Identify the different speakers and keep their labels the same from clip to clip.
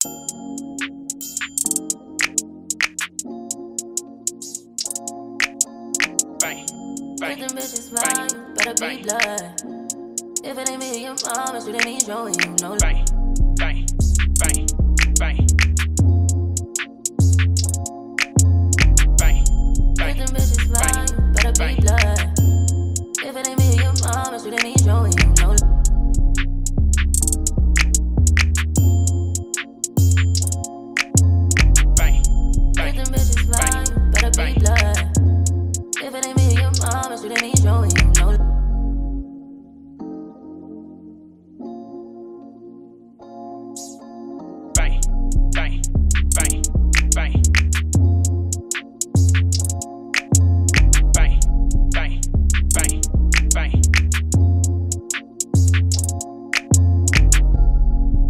Speaker 1: Bang, bang, bang,
Speaker 2: better
Speaker 1: bang.
Speaker 2: be blood. If it ain't me your mom, you didn't need you know.
Speaker 1: Bang. bang.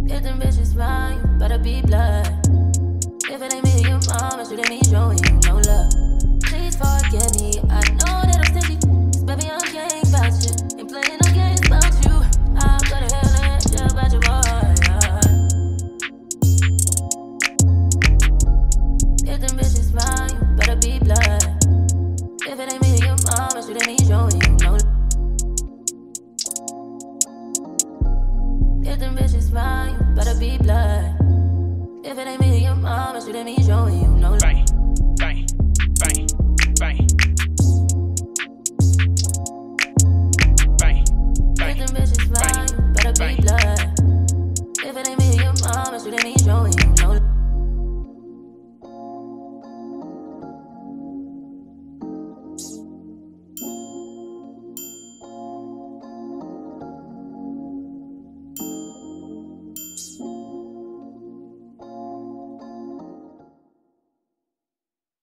Speaker 2: Get them bitches right, you. Better be blood. you. If them bitches you, better be. If it ain't me your mama, shouldn't be showing you.